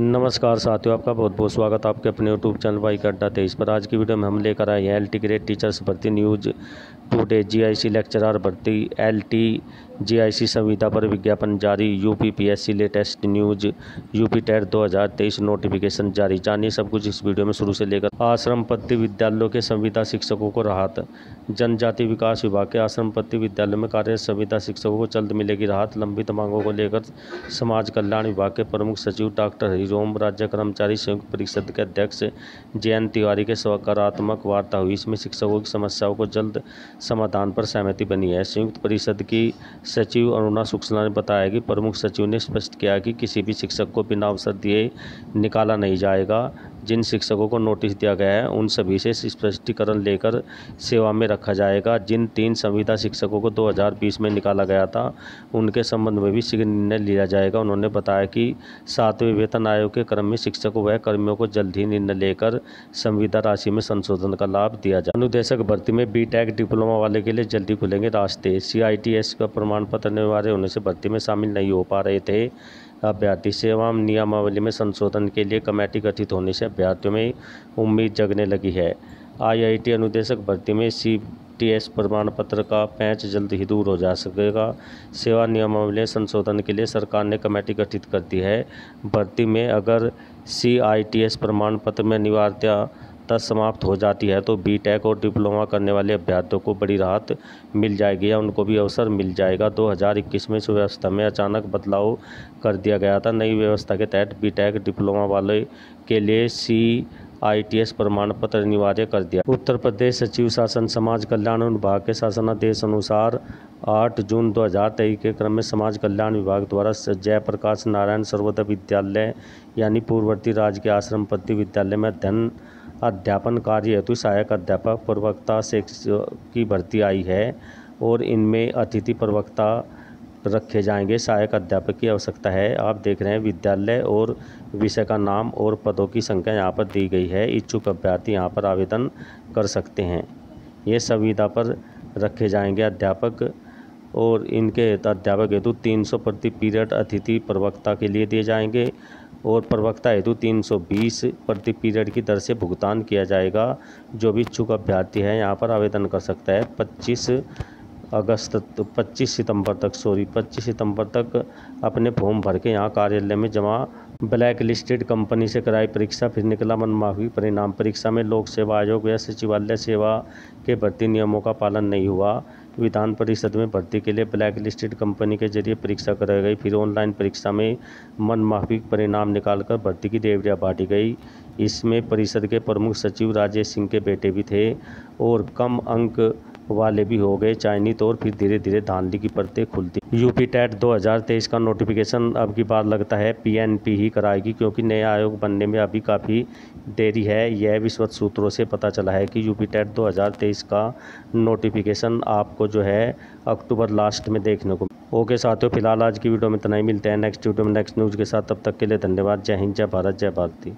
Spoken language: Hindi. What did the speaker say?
नमस्कार साथियों, आपका बहुत बहुत स्वागत आपके अपने यूट्यूब चैनल बाइक अड्डा तेईस पर। आज की वीडियो में हम लेकर आए हैं एल टी ग्रेड टीचर्स भर्ती न्यूज़ टूडे जीआईसी लेक्चरर भर्ती एल टी जीआईसी संविदा पर विज्ञापन जारी UP PSC latest news, UP TET 2023 notification जारी। जानिए सब कुछ इस वीडियो में शुरू से लेकर। आश्रम पत्ति विद्यालयों के संविदा शिक्षकों को राहत। जनजाति विकास विभाग के आश्रम पत्ति विद्यालय में कार्यरत संविदा शिक्षकों को जल्द मिलेगी राहत। लंबित मांगों को लेकर समाज कल्याण विभाग के प्रमुख सचिव डॉक्टर हरिओम, राज्य कर्मचारी संयुक्त परिषद के अध्यक्ष जयंत तिवारी के सकारात्मक वार्ता हुई। इसमें शिक्षकों की समस्याओं को जल्द समाधान पर सहमति बनी है। संयुक्त परिषद की सचिव अरुणा शुक्ला ने बताया कि प्रमुख सचिव ने स्पष्ट किया कि किसी भी शिक्षक को बिना अवसर दिए निकाला नहीं जाएगा। जिन शिक्षकों को नोटिस दिया गया है, उन सभी से स्पष्टीकरण लेकर सेवा में रखा जाएगा। जिन तीन संविदा शिक्षकों को 2020 में निकाला गया था, उनके संबंध में भी शीघ्र निर्णय लिया जाएगा। उन्होंने बताया कि सातवें वेतन आयोग के क्रम में शिक्षकों व कर्मियों को जल्द ही निर्णय लेकर संविदा राशि में संशोधन का लाभ दिया जाए अनुदेशक भर्ती में बी डिप्लोमा वाले के लिए जल्दी खुलेंगे रास्ते। सीआईटीएस का प्रमाण पत्र अनिवार्य होने से भर्ती में शामिल नहीं हो पा रहे थे। अभ्यर्थी सेवा नियमावली में संशोधन के लिए कमेटी गठित होने से अभ्यर्थियों में उम्मीद जगने लगी है। आईआईटी अनुदेशक भर्ती में सी टी एस प्रमाण पत्र का पैंच जल्द ही दूर हो जा सकेगा। सेवा नियमावली संशोधन के लिए सरकार ने कमेटी गठित कर दी है। भर्ती में अगर सी आई टी एस प्रमाण पत्र में अनिवार्यता तक समाप्त हो जाती है तो बीटेक और डिप्लोमा करने वाले अभ्यर्थियों को बड़ी राहत मिल जाएगी या उनको भी अवसर मिल जाएगा। 2021 में इस व्यवस्था में अचानक बदलाव कर दिया गया था। नई व्यवस्था के तहत बीटेक डिप्लोमा वाले के लिए सी आईटीएस प्रमाण पत्र अनिवार्य कर दिया। उत्तर प्रदेश सचिव शासन, समाज कल्याण विभाग के शासनादेश अनुसार 8 जून 2023 के क्रम में समाज कल्याण विभाग द्वारा जयप्रकाश नारायण सर्वोदय विद्यालय, यानी पूर्ववर्ती राज के आश्रम पद्धति विद्यालय में अध्ययन अध्यापन कार्य हेतु सहायक अध्यापक प्रवक्ता से की भर्ती आई है और इनमें अतिथि प्रवक्ता रखे जाएँगे। सहायक अध्यापक की आवश्यकता है। आप देख रहे हैं विद्यालय और विषय का नाम और पदों की संख्या यहाँ पर दी गई है। इच्छुक अभ्यर्थी यहाँ पर आवेदन कर सकते हैं। ये संविधा पर रखे जाएँगे अध्यापक और इनके अध्यापक हेतु 300 प्रति पीरियड अतिथि प्रवक्ता के लिए दिए जाएँगे। और प्रवक्ता हेतु 320 प्रति पीरियड की दर से भुगतान किया जाएगा। जो भी इच्छुक अभ्यर्थी है, यहाँ पर आवेदन कर सकता है। 25 अगस्त 25 सितंबर तक, सॉरी 25 सितंबर तक अपने फॉर्म भर के यहाँ कार्यालय में जमा। ब्लैक लिस्टेड कंपनी से कराई परीक्षा, फिर निकला मनमाफी परिणाम। परीक्षा में लोक सेवा आयोग या सचिवालय सेवा के भर्ती नियमों का पालन नहीं हुआ। विधान परिषद में भर्ती के लिए ब्लैक लिस्टेड कंपनी के ज़रिए परीक्षा कराई गई। फिर ऑनलाइन परीक्षा में मनमाफिक परिणाम निकालकर भर्ती की देवरिया बांटी गई। इसमें परिषद के प्रमुख सचिव राजेश सिंह के बेटे भी थे और कम अंक वाले भी हो गए। चाइनी तौर फिर धीरे धीरे धांधली की परतें खुलती। यूपी टेट 2023 का नोटिफिकेशन अब की बार लगता है। पीएनपी ही कराएगी क्योंकि नया आयोग बनने में अभी काफ़ी देरी है। यह विश्वत सूत्रों से पता चला है कि यूपी टेट 2023 का नोटिफिकेशन आपको जो है अक्टूबर लास्ट में देखने को ओके साथियों, फ़िलहाल आज की वीडियो में इतना ही। मिलते हैं नेक्स्ट वीडियो में, नेक्स्ट न्यूज़ के साथ। तब तक के लिए धन्यवाद। जय हिंद, जय भारत, जय भारती।